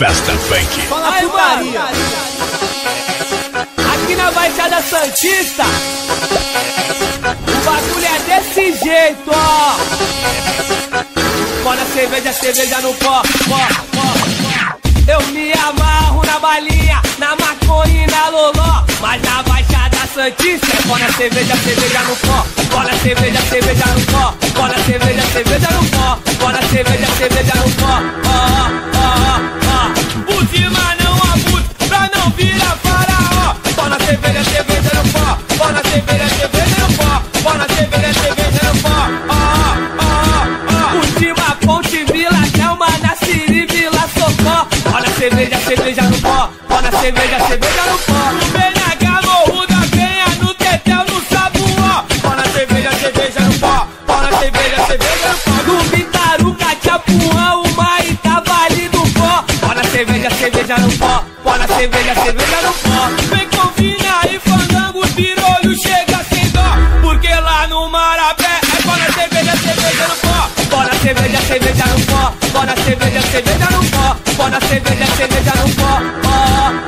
Festa Funk. Fala Aí, putaria. Aqui na Baixada Santista, o bagulho é desse jeito, ó. Quando a cerveja, cerveja no pó, pó, pó, pó. Eu me amarro na balinha, na maconha e na loló. Mas na Baixada Santista, é quando a cerveja, cerveja no pó. Quando a cerveja, cerveja no pó. Quando a cerveja, cerveja no pó. Quando a cerveja, cerveja no pó. Ó, ó, Quando a cerveja, cerveja no pó. Quando a cerveja, cerveja no pó. No BNH, Morro da Penha, no Tetel, no Sabuó. Quando a cerveja, cerveja no pó. Quando a cerveja, cerveja no pó. No Bitaruca, Tchapuã, o Maitá, Vale do Pó. Quando a cerveja, cerveja no pó. Quando a cerveja, cerveja no pó. Vem com fina e fandango, pirolho, chega sem dó. Porque lá no Marapé cerveja, no pó. Quando a cerveja, cerveja no pó. Ó, ó,